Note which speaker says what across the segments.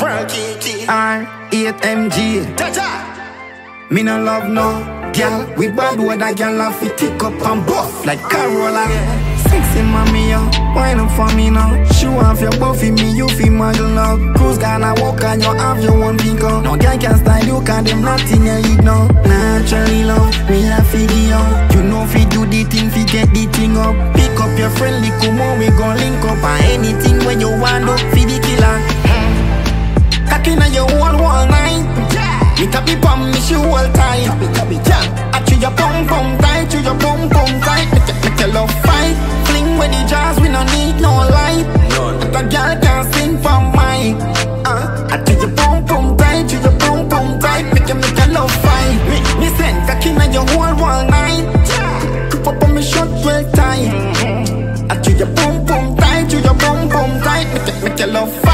Speaker 1: Worlkiki.
Speaker 2: R8MG.
Speaker 1: Jaja.
Speaker 2: Me no love no girl. We bad with that girl have to tick up and buff like Carola. Sexy mommy, yo, wine up for me now. Show off your buffy, me you feel model now. Cruise gonna walk and you have your own vehicle. No girl can style you, cause them not in your now. Naturally love, me a figure. You know fi do the thing, fi get the thing up. Pick up your friendly, come on, we gon' link up. And anything when you want, do fi Me tap me pum, me she hold tight. Yeah, I chew your pum pum tight, chew your pum pum tight. Make it, make your love fight. Fling with the jazz, we no need no light. But a girl can sing for mine. Uh, I chew your pum pum tight, chew your pum pum tight. Make it, make your love fight. Me, me send cocky na your whole wall night. Keep up on me short well tight. I chew your pum pum tight, chew your pum pum tight. Make it, make your love fight.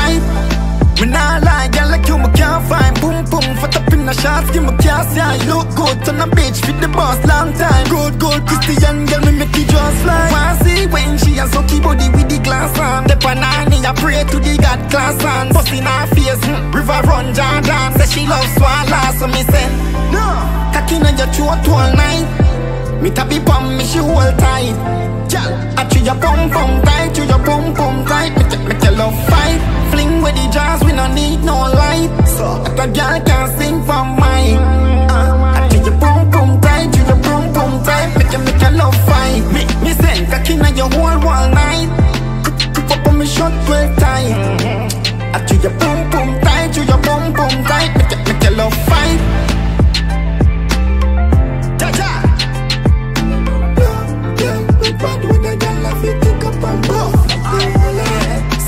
Speaker 2: In the shots, give me cash Yeah, you look good, turn a bitch with the boss long time. Good, good, Christian girl, me make it just fly. Wanna see when she a sucky body with the glass on. The panani, I pray to the God class on. Bust in her face, hmm, river run Jordan. Say she love swallow, so me say No, cocky on your throat all night. Me tappy pum, me she hold tight. I chew your pum pum tight, chew your pum pum tight. It, make your love fight. Fling with the jazz, we no need no light. So that a girl I chew your pum pum tight, chew your pum pum tight. Make it, make your love fight.
Speaker 1: Jaja.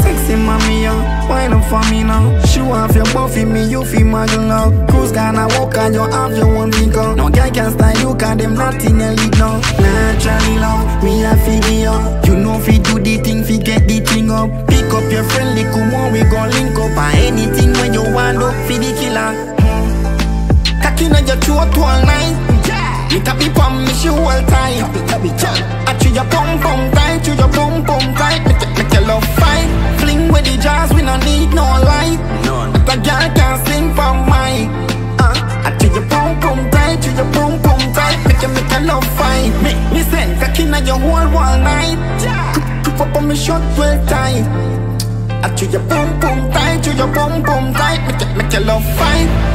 Speaker 2: Sexy mommy, yo, up for me now. Show off your buffy, me you feel model now. Cruise gonna walk and you have your own vehicle. No girl can style you, cause them not in your league now. Naturally love, me a figure. You know fi do the thing, fi get the thing up. Up your friendly, come on, we gon' link up. And anything when you want, do fi the killer. Cocky on your throat all night. Me tappy pum, me she hold tight. I chew your pum pum tight, chew your pum pum tight. Make, it- make your love fight. Fling with the jazz, we no need no light. But a girl can sing for mine. Uh, I chew your pum pum tight, chew your pum pum tight. Make you make your love fight. Me, me send cocky on your whole wall night. Keep, keep up on me short well tight. I chew your pum pum tight, chew your pum pum tight. Make, it- make your love fight.